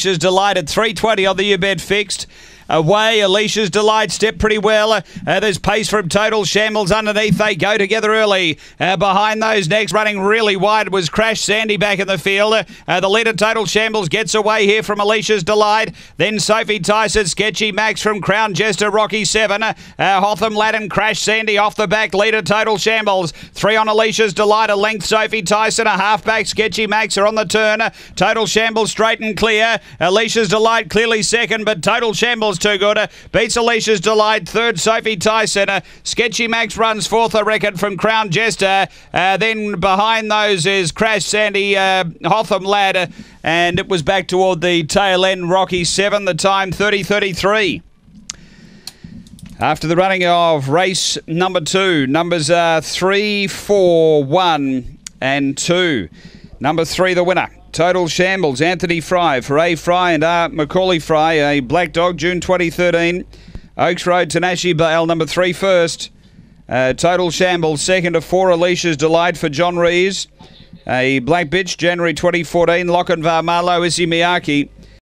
Alicia's Delight at 320 on the U bet fixed. Away, Alicia's Delight step pretty well. Uh, there's pace from Total Shambles underneath. They go together early. Uh, behind those next, running really wide, was Crash Sandy back in the field. Uh, the leader, Total Shambles, gets away here from Alicia's Delight. Then Sophie Tyson, Sketchy Max from Crown Jester, Rocky 7. Uh, Hotham Latin, Crash Sandy off the back. Leader, Total Shambles. Three on Alicia's Delight. A length, Sophie Tyson. A halfback, Sketchy Max are on the turn. Total Shambles straight and clear. Alicia's Delight clearly second, but Total Shambles too good. Uh, beats Alicia's Delight. Third, Sophie Tyson. Sketchy Max runs fourth, I reckon, from Crown Jester. Uh, then behind those is Crash Sandy, uh, Hotham Ladder. And it was back toward the tail end, Rocky 7, the time 30 33. After the running of race number two, numbers are three, four, one, and two. Number three, the winner. Total Shambles, Anthony Fry for A. Fry and R. Macaulay Fry, a black dog, June 2013. Oaks Road, Tanashi Bale, number three first. Uh, Total Shambles, second of four, Alicia's Delight for John Rees. A black bitch, January 2014. Lochinvar Marlow, Issey Miyake.